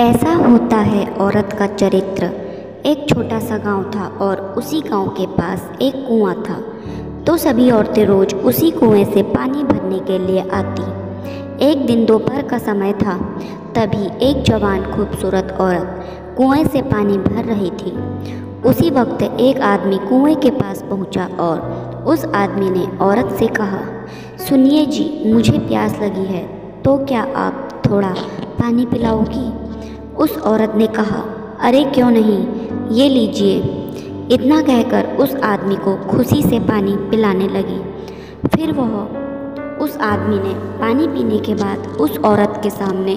ऐसा होता है औरत का चरित्र। एक छोटा सा गाँव था और उसी गाँव के पास एक कुआँ था। तो सभी औरतें रोज़ उसी कुएँ से पानी भरने के लिए आती। एक दिन दोपहर का समय था, तभी एक जवान खूबसूरत औरत कुएँ से पानी भर रही थी। उसी वक्त एक आदमी कुएँ के पास पहुँचा और उस आदमी ने औरत से कहा, सुनिए जी, मुझे प्यास लगी है तो क्या आप थोड़ा पानी पिलाओगी? उस औरत ने कहा, अरे क्यों नहीं? ये लीजिए। इतना कहकर उस आदमी को खुशी से पानी पिलाने लगी। फिर वह उस आदमी ने पानी पीने के बाद उस औरत के सामने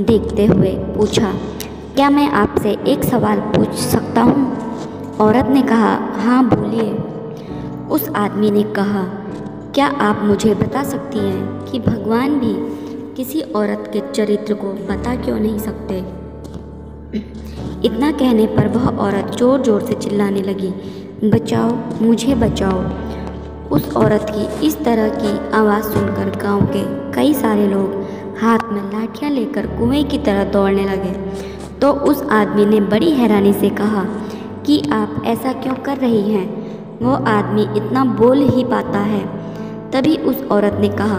देखते हुए पूछा, क्या मैं आपसे एक सवाल पूछ सकता हूँ? औरत ने कहा हाँ बोलिए। उस आदमी ने कहा, क्या आप मुझे बता सकती हैं कि भगवान भी किसी औरत के चरित्र को बता क्यों नहीं सकते? इतना कहने पर वह औरत ज़ोर ज़ोर से चिल्लाने लगी, बचाओ, मुझे बचाओ। उस औरत की इस तरह की आवाज़ सुनकर गाँव के कई सारे लोग हाथ में लाठियाँ लेकर कुएँ की तरह दौड़ने लगे। तो उस आदमी ने बड़ी हैरानी से कहा, कि आप ऐसा क्यों कर रही हैं? वो आदमी इतना बोल ही पाता है। तभी उस औरत ने कहा,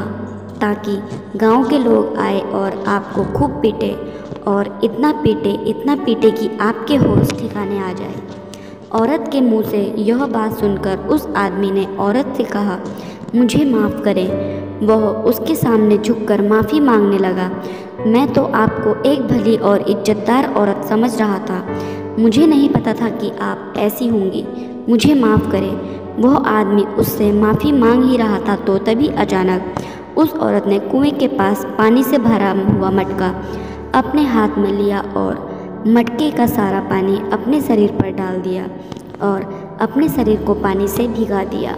ताकि गाँव के लोग आए और आपको खूब पीटे और इतना पीटे इतना पीटे कि आपके होश ठिकाने आ जाए। औरत के मुँह से यह बात सुनकर उस आदमी ने औरत से कहा, मुझे माफ़ करें। वह उसके सामने झुककर माफ़ी मांगने लगा। मैं तो आपको एक भली और इज्जतदार औरत समझ रहा था। मुझे नहीं पता था कि आप ऐसी होंगी। मुझे माफ़ करें। वह आदमी उससे माफ़ी मांग ही रहा था तो तभी अचानक उस औरत ने कुएँ के पास पानी से भरा हुआ मटका अपने हाथ में लिया और मटके का सारा पानी अपने शरीर पर डाल दिया और अपने शरीर को पानी से भिगा दिया।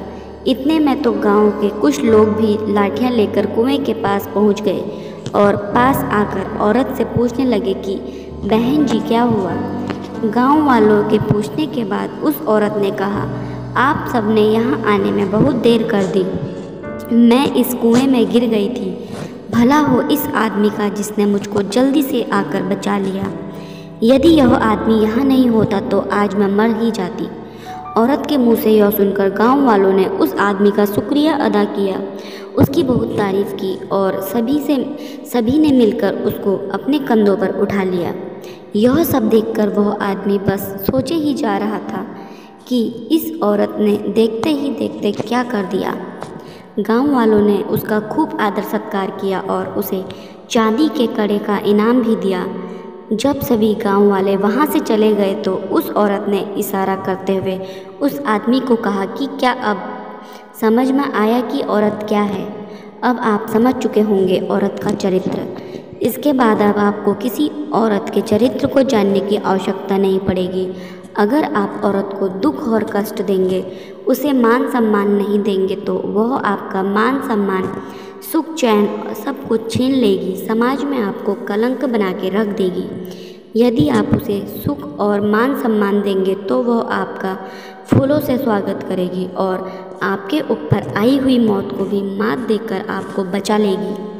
इतने में तो गाँव के कुछ लोग भी लाठियाँ लेकर कुएँ के पास पहुँच गए और पास आकर औरत से पूछने लगे कि, बहन जी, क्या हुआ? गाँव वालों के पूछने के बाद उस औरत ने कहा, आप सबने यहाँ आने में बहुत देर कर दी। मैं इस कुएँ में गिर गई थी। भला हो इस आदमी का जिसने मुझको जल्दी से आकर बचा लिया। यदि यह आदमी यहाँ नहीं होता तो आज मैं मर ही जाती। औरत के मुँह से यह सुनकर गाँव वालों ने उस आदमी का शुक्रिया अदा किया। उसकी बहुत तारीफ़ की और सभी से, सभी ने मिलकर उसको अपने कंधों पर उठा लिया। यह सब देखकर वह आदमी बस सोचे ही जा रहा था कि इस औरत ने देखते ही देखते क्या कर दिया। गाँव वालों ने उसका खूब आदर सत्कार किया और उसे चांदी के कड़े का इनाम भी दिया। जब सभी गाँव वाले वहाँ से चले गए तो उस औरत ने इशारा करते हुए उस आदमी को कहा कि क्या अब समझ में आया कि औरत क्या है? अब आप समझ चुके होंगे औरत का चरित्र। इसके बाद अब आपको किसी औरत के चरित्र को जानने की आवश्यकता नहीं पड़ेगी। अगर आप औरत को दुख और कष्ट देंगे, उसे मान सम्मान नहीं देंगे तो वह आपका मान सम्मान, सुख, चैन, सब कुछ छीन लेगी। समाज में आपको कलंक बना के रख देगी। यदि आप उसे सुख और मान सम्मान देंगे तो वह आपका फूलों से स्वागत करेगी और आपके ऊपर आई हुई मौत को भी मात देकर आपको बचा लेगी।